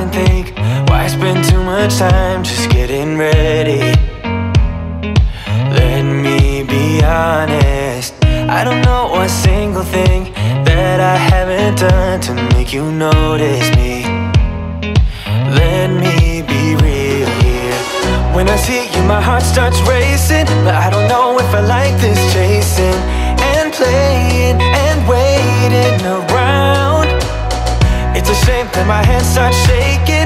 and think why spend too much time just getting ready? Let me be honest. I don't know a single thing that I haven't done to make you notice me. Let me be real here. When I see you, my heart starts racing. But I don't know if I like this chasing and playing and my hands start shaking.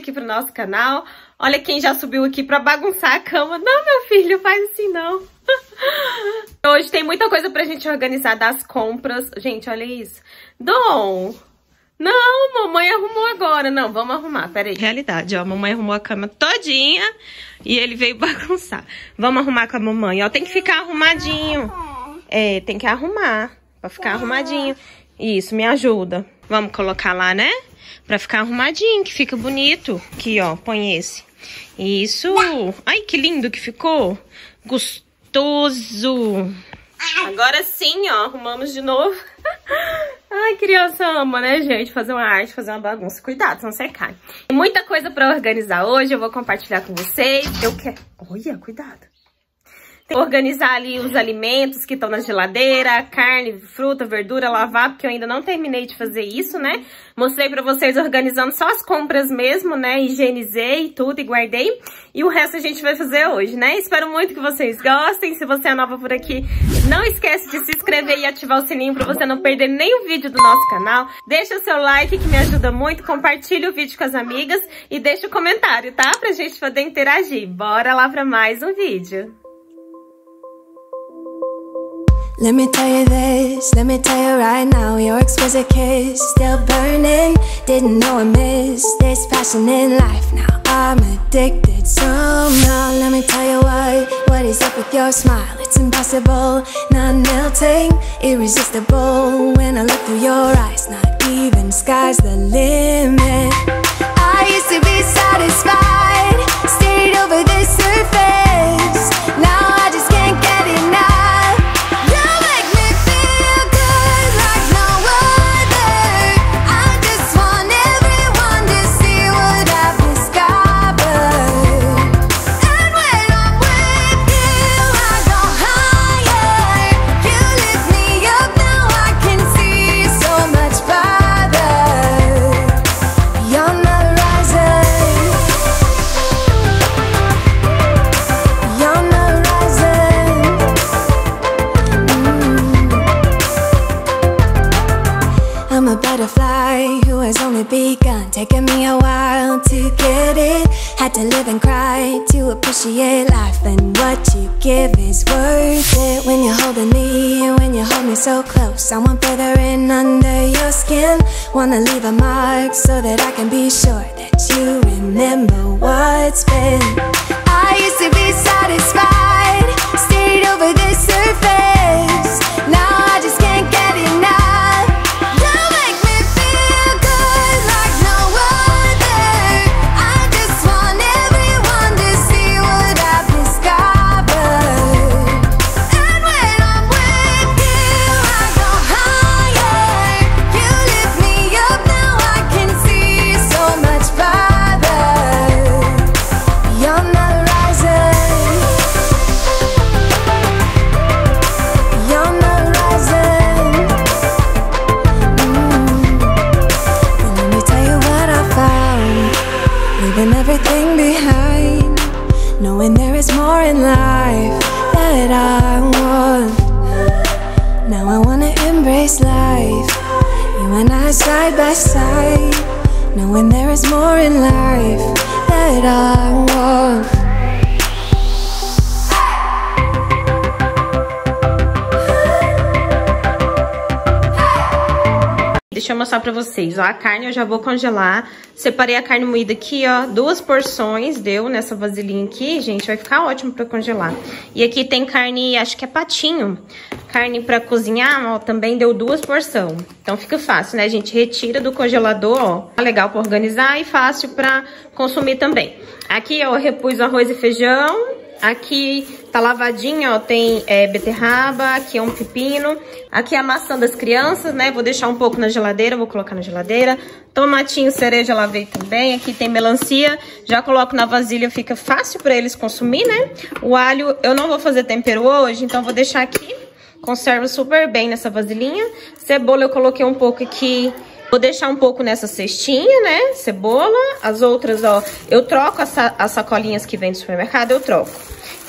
Aqui pro nosso canal. Olha quem já subiu aqui pra bagunçar a cama. Não, meu filho, faz assim não. Hoje tem muita coisa pra gente organizar das compras. Gente, olha isso. Dom! Não, mamãe arrumou agora. Não, vamos arrumar, peraí. Realidade, ó, mamãe arrumou a cama todinha e ele veio bagunçar. Vamos arrumar com a mamãe, ó, tem que ficar arrumadinho. É, tem que arrumar, pra ficar arrumadinho. Isso, me ajuda. Vamos colocar lá, né? Pra ficar arrumadinho, que fica bonito. Aqui, ó, põe esse. Isso. Ai, que lindo que ficou. Gostoso. Agora sim, ó, arrumamos de novo. Ai, criança ama, né, gente? Fazer uma arte, fazer uma bagunça. Cuidado, senão você cai. Muita coisa pra organizar hoje, eu vou compartilhar com vocês. Eu quero... Olha, cuidado. Organizar ali os alimentos que estão na geladeira, carne, fruta, verdura, lavar, porque eu ainda não terminei de fazer isso, né? Mostrei pra vocês organizando só as compras mesmo, né? Higienizei tudo e guardei. E o resto a gente vai fazer hoje, né? Espero muito que vocês gostem. Se você é nova por aqui, não esquece de se inscrever e ativar o sininho pra você não perder nenhum vídeo do nosso canal. Deixa o seu like que me ajuda muito, compartilhe o vídeo com as amigas e deixa o comentário, tá? Pra gente poder interagir. Bora lá pra mais um vídeo. Let me tell you this, let me tell you right now Your exquisite kiss, still burning Didn't know I missed this passion in life. Now I'm addicted somehow. Let me tell you what, what is up with your smile? It's impossible, not melting Irresistible. When I look through your eyes Not even sky's the limit. I used to be satisfied Stayed over the surface Wanna leave a mark so that I can be sure that you remember what's been. Mostrar pra vocês. Ó, a carne eu já vou congelar. Separei a carne moída aqui, ó, duas porções deu nessa vasilhinha aqui, gente, vai ficar ótimo pra congelar. E aqui tem carne, acho que é patinho, carne pra cozinhar, ó, também deu duas porções. Então fica fácil, né, gente retira do congelador, ó, tá legal pra organizar e fácil pra consumir também. Aqui, ó, repus arroz e feijão, Aqui tá lavadinho, ó, tem é, beterraba, aqui é um pepino. Aqui é a maçã das crianças, né? Vou deixar um pouco na geladeira, vou colocar na geladeira. Tomatinho cereja lavei também. Aqui tem melancia, já coloco na vasilha, fica fácil pra eles consumir, né? O alho, eu não vou fazer tempero hoje, então vou deixar aqui. Conserva super bem nessa vasilhinha. Cebola eu coloquei um pouco aqui Vou deixar um pouco nessa cestinha, né? Cebola. As outras, ó, eu troco as, as sacolinhas que vem do supermercado, eu troco.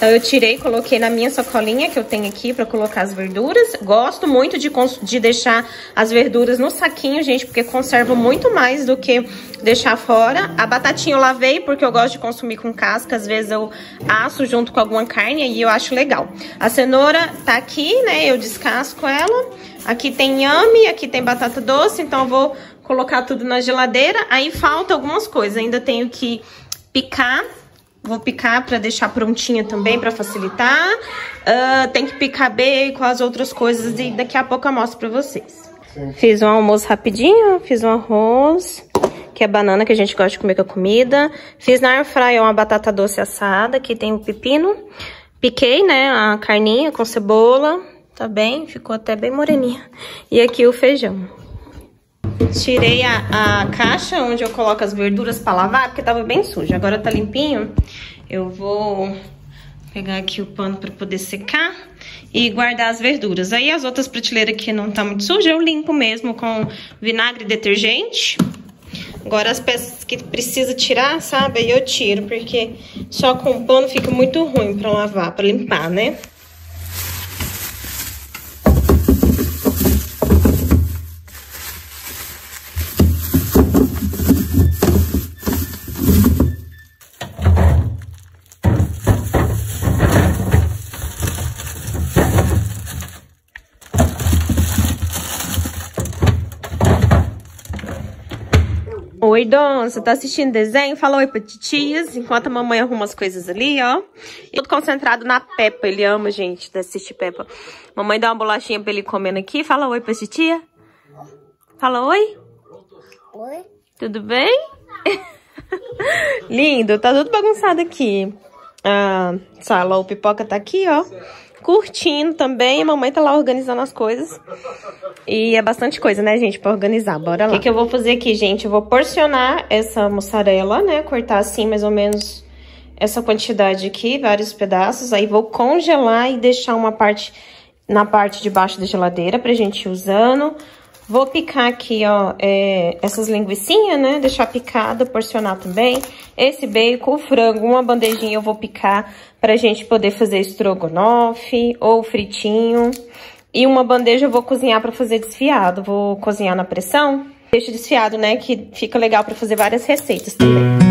Então, eu tirei, coloquei na minha sacolinha que eu tenho aqui pra colocar as verduras. Gosto muito de, de deixar as verduras no saquinho, gente, porque conserva muito mais do que deixar fora. A batatinha eu lavei porque eu gosto de consumir com casca. Às vezes eu asso junto com alguma carne e eu acho legal. A cenoura tá aqui, né? Eu descasco ela. Aqui tem inhame, aqui tem batata doce, então eu vou colocar tudo na geladeira. Aí falta algumas coisas, ainda tenho que picar. Vou picar para deixar prontinha também, para facilitar. Uh, tem que picar bem com as outras coisas e daqui a pouco eu mostro para vocês. Sim. Fiz um almoço rapidinho, fiz um arroz, que é banana que a gente gosta de comer com a comida. Fiz na air fryer uma batata doce assada, aqui tem o pepino. Piquei, né, a carninha com cebola, Tá bem? Ficou até bem moreninha. E aqui o feijão. Tirei a, a caixa onde eu coloco as verduras pra lavar, porque tava bem suja. Agora tá limpinho. Eu vou pegar aqui o pano pra poder secar e guardar as verduras. Aí as outras prateleiras que não tá muito suja, eu limpo mesmo com vinagre e detergente. Agora as peças que precisa tirar, sabe, aí eu tiro, porque só com o pano fica muito ruim pra lavar, pra limpar, né? Você tá assistindo desenho? Fala oi pra titias, enquanto a mamãe arruma as coisas ali, ó. E tudo concentrado na Peppa, ele ama, gente, de assistir Peppa. Mamãe dá uma bolachinha pra ele comendo aqui. Fala oi pra titia. Fala oi. Oi. Tudo bem? Lindo, tá tudo bagunçado aqui. A sala, o pipoca tá aqui, ó curtindo também. A mamãe tá lá organizando as coisas. E é bastante coisa, né, gente, pra organizar. Bora lá. O que, que eu vou fazer aqui, gente? Eu vou porcionar essa mussarela, né? Cortar assim, mais ou menos, essa quantidade aqui, vários pedaços. Aí vou congelar e deixar uma parte na parte de baixo da geladeira pra gente ir usando. Vou picar aqui, ó, é, essas linguiçinhas, né? Deixar picada, porcionar também. Esse bacon, o frango, uma bandejinha eu vou picar pra gente poder fazer estrogonofe ou fritinho. E uma bandeja eu vou cozinhar pra fazer desfiado. Vou cozinhar na pressão. Deixa desfiado, né? Que fica legal pra fazer várias receitas também.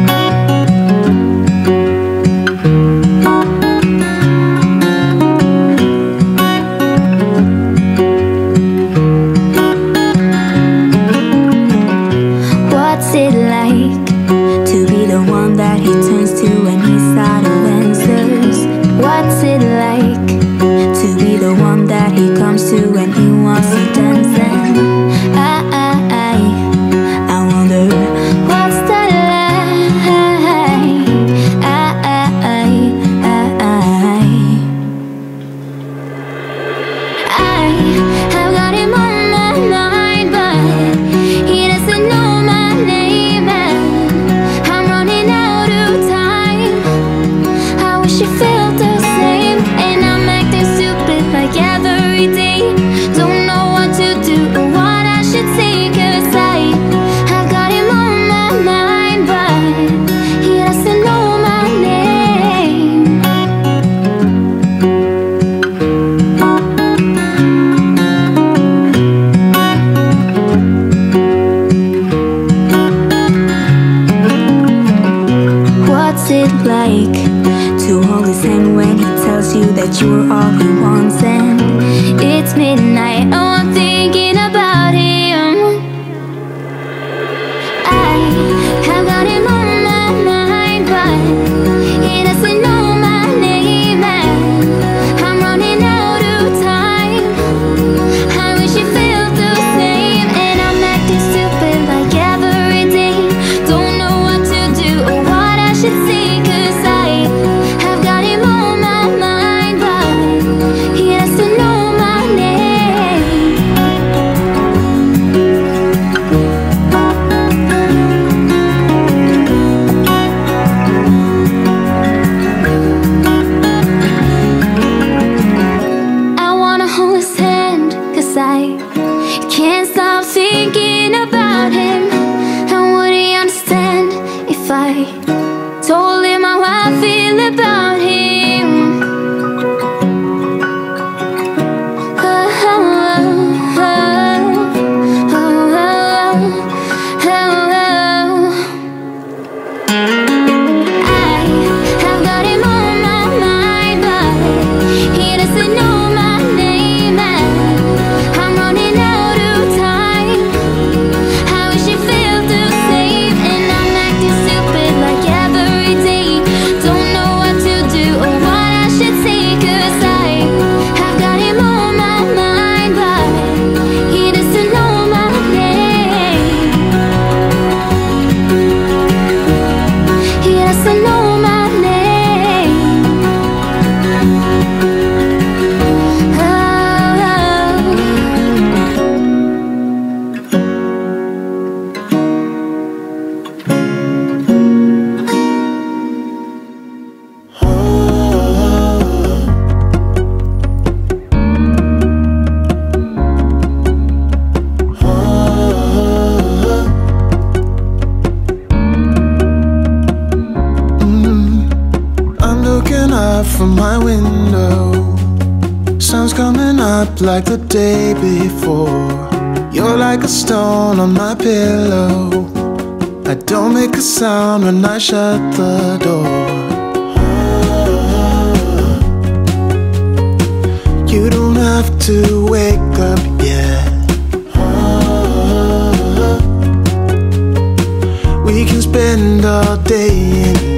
told him how I feel about him from my window. Sun's coming up like the day before. You're like a stone on my pillow. I don't make a sound when I shut the door. You don't have to wake up yet. We can spend all day in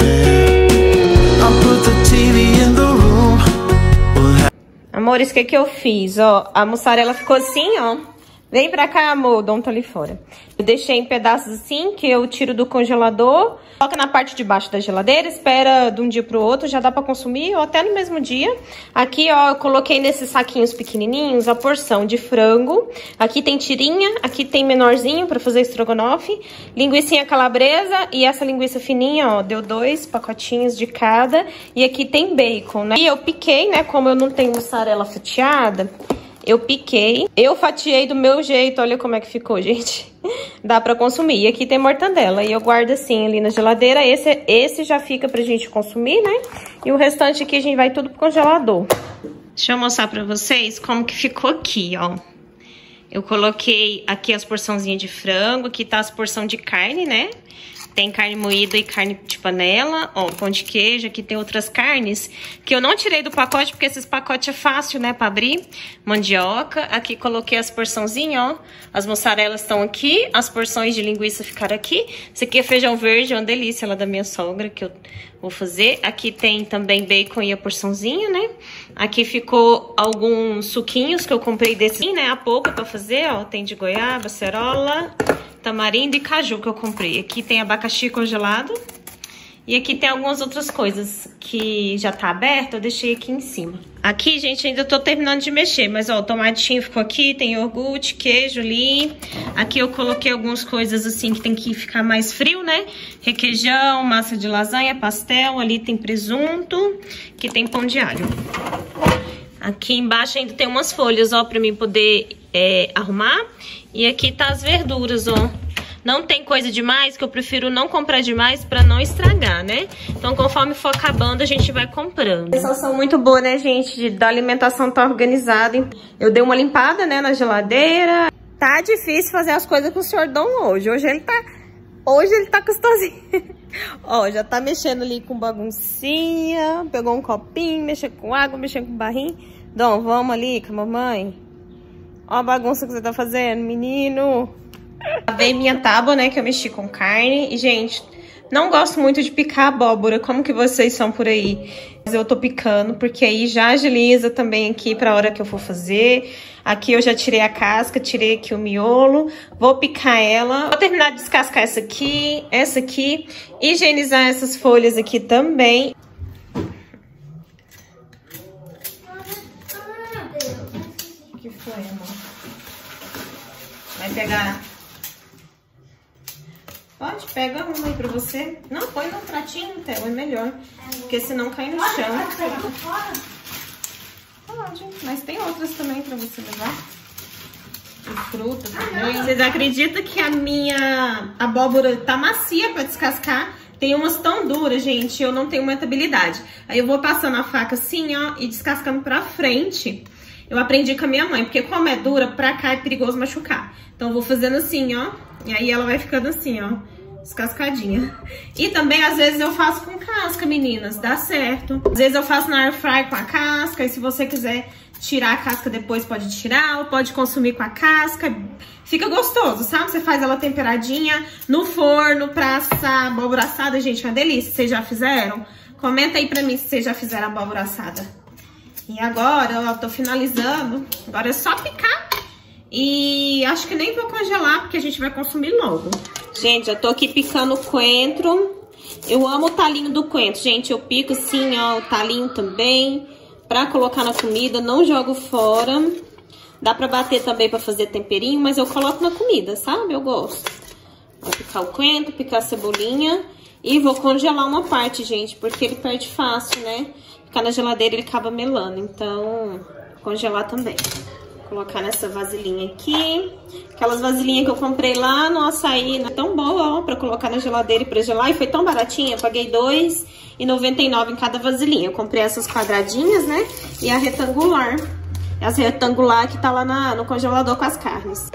Amores, o que que eu fiz? Ó, a mussarela ficou assim, ó. Vem pra cá, amor. Dom tá ali fora. Eu deixei em pedaços assim, que eu tiro do congelador. Coloca na parte de baixo da geladeira. Espera de um dia pro outro. Já dá pra consumir ou até no mesmo dia. Aqui, ó, eu coloquei nesses saquinhos pequenininhos a porção de frango. Aqui tem tirinha. Aqui tem menorzinho pra fazer estrogonofe. Linguiça calabresa. E essa linguiça fininha, ó, deu dois pacotinhos de cada. E aqui tem bacon, né? E eu piquei, né? Como eu não tenho mussarela fatiada... Eu piquei, eu fatiei do meu jeito, olha como é que ficou, gente. Dá pra consumir. E aqui tem mortandela, e eu guardo assim ali na geladeira. Esse, esse já fica pra gente consumir, né? E o restante aqui a gente vai tudo pro congelador. Deixa eu mostrar pra vocês como que ficou aqui, ó. Eu coloquei aqui as porçãozinhas de frango, aqui tá as porções de carne, né? Tem carne moída e carne de panela, ó, pão de queijo, aqui tem outras carnes que eu não tirei do pacote, porque esses pacotes é fácil, né, pra abrir. Mandioca, aqui coloquei as porçãozinhas, ó, as mussarelas estão aqui, as porções de linguiça ficaram aqui. Esse aqui é feijão verde, é uma delícia lá da minha sogra, que eu vou fazer. Aqui tem também bacon e a porçãozinha, né? Aqui ficou alguns suquinhos que eu comprei desse, né, há pouco pra fazer, ó, tem de goiaba, cerola tamarindo e caju que eu comprei. Aqui tem abacaxi congelado. E aqui tem algumas outras coisas que já tá aberto, eu deixei aqui em cima. Aqui, gente, ainda tô terminando de mexer, mas ó, o tomatinho ficou aqui, tem iogurte, queijo ali. Aqui eu coloquei algumas coisas assim que tem que ficar mais frio, né? Requeijão, massa de lasanha, pastel, ali tem presunto, que tem pão de alho. Aqui embaixo ainda tem umas folhas, ó, pra mim poder é, arrumar. E aqui tá as verduras, ó. Não tem coisa demais, que eu prefiro não comprar demais pra não estragar, né? Então, conforme for acabando, a gente vai comprando. Essa são muito boa, né, gente? Da alimentação tá organizada. Eu dei uma limpada, né, na geladeira. Tá difícil fazer as coisas com o senhor Dom hoje. Hoje ele tá... Hoje ele tá custosinho. Ó, já tá mexendo ali com baguncinha. Pegou um copinho, mexeu com água, mexeu com barrinho. Dom, vamos ali com a mamãe. Ó a bagunça que você tá fazendo, menino. Lavei minha tábua, né, que eu mexi com carne. E, gente, não gosto muito de picar abóbora. Como que vocês são por aí? Mas eu tô picando, porque aí já agiliza também aqui pra hora que eu for fazer. Aqui eu já tirei a casca, tirei aqui o miolo. Vou picar ela. Vou terminar de descascar essa aqui, essa aqui. Higienizar essas folhas aqui também. O que foi, amor? Vai pegar... Pode, pega uma aí pra você. Não, põe no pratinho, Theo, é melhor. Porque senão cai no chão. Pode, mas tem outras também pra você levar. De fruta também. Vocês acreditam que a minha abóbora tá macia pra descascar? Tem umas tão duras, gente, eu não tenho muita habilidade. Aí eu vou passando a faca assim, ó, e descascando pra frente. Eu aprendi com a minha mãe, porque como é dura, pra cá é perigoso machucar. Então eu vou fazendo assim, ó, e aí ela vai ficando assim, ó, descascadinha. E também, às vezes, eu faço com casca, meninas, dá certo. Às vezes eu faço na air fry com a casca, e se você quiser tirar a casca depois, pode tirar, ou pode consumir com a casca. Fica gostoso, sabe? Você faz ela temperadinha no forno pra assar abóbora assada, gente, uma delícia. Vocês já fizeram? Comenta aí pra mim se vocês já fizeram abóbora assada. E agora, ó, tô finalizando. Agora é só picar. E acho que nem vou congelar, porque a gente vai consumir logo. Gente, eu tô aqui picando coentro. Eu amo o talinho do coentro, gente. Eu pico assim, ó, o talinho também. Pra colocar na comida, não jogo fora. Dá pra bater também pra fazer temperinho, mas eu coloco na comida, sabe? Eu gosto. Vou picar o coentro, picar a cebolinha. E vou congelar uma parte, gente, porque ele perde fácil, né? Ficar na geladeira ele acaba melando, então congelar também. colocar nessa vasilhinha aqui. Aquelas vasilhinhas que eu comprei lá no açaí, né? tão boa, ó, pra colocar na geladeira e pra gelar. E foi tão baratinha, paguei R$2,99 em cada vasilhinha. Eu comprei essas quadradinhas, né? E a retangular. Essa retangular que tá lá na, no congelador com as carnes.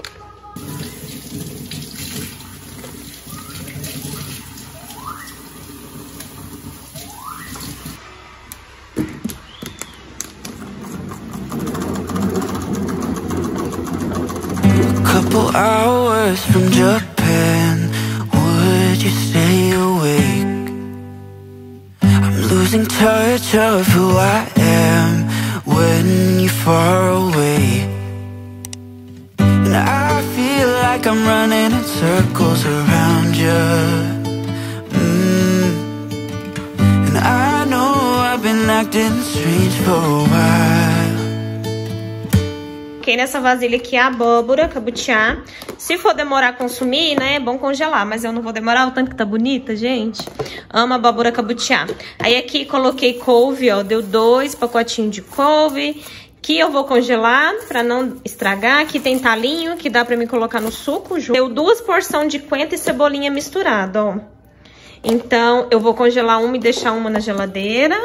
Couple hours from Japan Would you stay awake? I'm losing touch of who I am When you're far away And I feel like I'm running in circles around you mm. And I know I've been acting strange for a while coloquei nessa vasilha aqui a abóbora, cabutiá. Se for demorar a consumir, né, é bom congelar, mas eu não vou demorar, o tanto que tá bonita, gente. Amo abóbora cabutiá. Aí aqui coloquei couve, ó, deu dois pacotinhos de couve, que eu vou congelar pra não estragar. Aqui tem talinho, que dá pra me colocar no suco. Deu duas porções de coentro e cebolinha misturada, ó. Então, eu vou congelar uma e deixar uma na geladeira.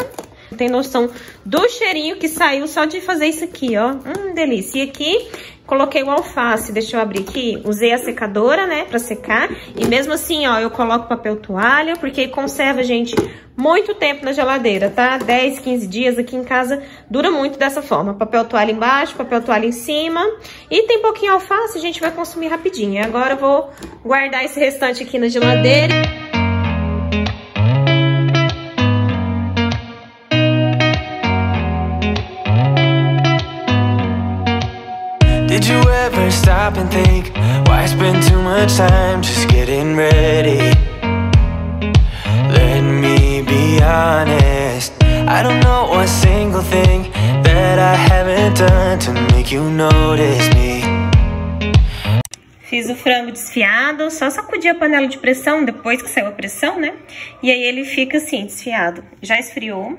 Tem noção do cheirinho que saiu só de fazer isso aqui, ó. Hum, delícia. E aqui, coloquei o alface. Deixa eu abrir aqui. Usei a secadora, né, pra secar. E mesmo assim, ó, eu coloco papel toalha, porque conserva, gente, muito tempo na geladeira, tá? 10, 15 dias aqui em casa dura muito dessa forma. Papel toalha embaixo, papel toalha em cima. E tem pouquinho alface, a gente vai consumir rapidinho. E agora eu vou guardar esse restante aqui na geladeira. Stop and think Why spend too much time just getting ready? Let me be honest I don't know a single thing That I haven't done to make you notice me Fiz o frango desfiado, só sacudir a panela de pressão depois que saiu a pressão, né? E aí ele fica assim, desfiado. Já esfriou.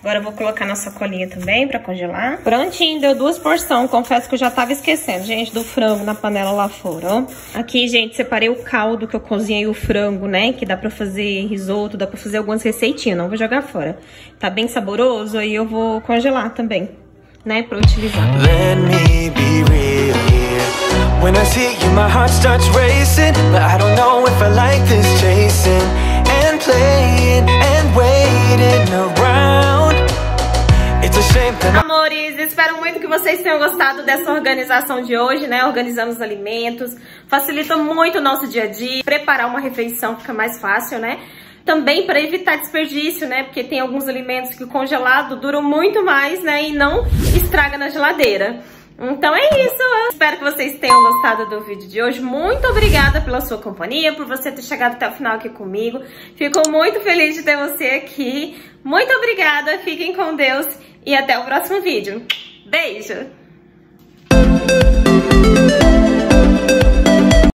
Agora eu vou colocar na sacolinha também pra congelar. Prontinho, deu duas porções. Confesso que eu já tava esquecendo, gente, do frango na panela lá fora, ó. Aqui, gente, separei o caldo que eu cozinhei o frango, né? Que dá pra fazer risoto, dá pra fazer algumas receitinhas. Não vou jogar fora. Tá bem saboroso, aí eu vou congelar também, né? Pra utilizar. Let me be real here When I see you my heart starts racing But I don't know if I like this chasing And playing and waiting around Amores, espero muito que vocês tenham gostado dessa organização de hoje, né? Organizando os alimentos. Facilita muito o nosso dia a dia. Preparar uma refeição fica mais fácil, né? Também para evitar desperdício, né? Porque tem alguns alimentos que congelado duram muito mais, né? E não estraga na geladeira. Então é isso, eu espero que vocês tenham gostado do vídeo de hoje. Muito obrigada pela sua companhia, por você ter chegado até o final aqui comigo. Fico muito feliz de ter você aqui. Muito obrigada, fiquem com Deus e até o próximo vídeo. Beijo!